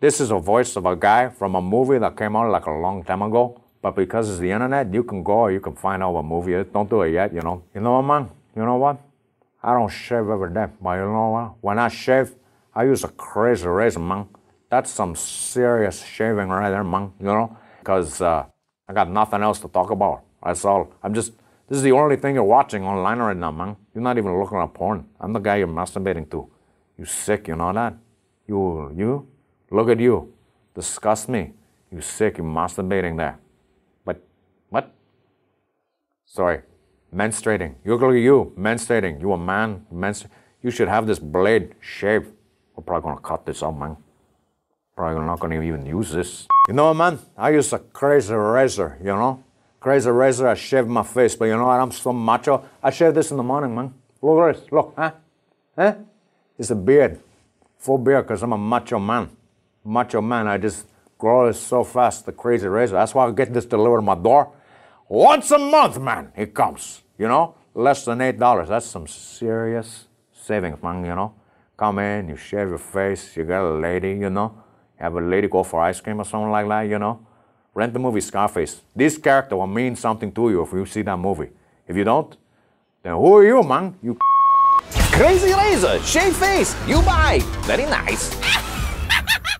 This is a voice of a guy from a movie that came out like a long time ago. But because it's the internet, you can go you can find out what movie it is. Don't do it yet, you know. You know what, man? You know what? I don't shave every day. But you know what? When I shave, I use a crazy razor, man. That's some serious shaving right there, man. You know? Because uh, I got nothing else to talk about. That's all. I'm just, this is the only thing you're watching online right now, man. You're not even looking at porn. I'm the guy you're masturbating to. You sick, you know that? You, you? Look at you. Disgust me. You sick, you masturbating there. But, what? Sorry. Menstruating. You look at you, menstruating. You a man, menstru- You should have this blade shaved. We're probably gonna cut this out, man. Probably not gonna even use this. You know, man, I use a crazy razor, you know? Crazy razor, I shave my face, but you know what? I'm so macho. I shave this in the morning, man. Look at this, look, huh? Huh? It's a beard. Full beard, because I'm a macho man. Macho man, I just grow so fast, the crazy razor. That's why I get this delivered to my door. Once a month, man, it comes. You know? Less than eight dollars. That's some serious savings, man, you know? Come in, you shave your face, you got a lady, you know? Have a lady go for ice cream or something like that, you know? Rent the movie Scarface. This character will mean something to you if you see that movie. If you don't, then who are you, man? You Crazy Razor, shave face, you buy. Very nice.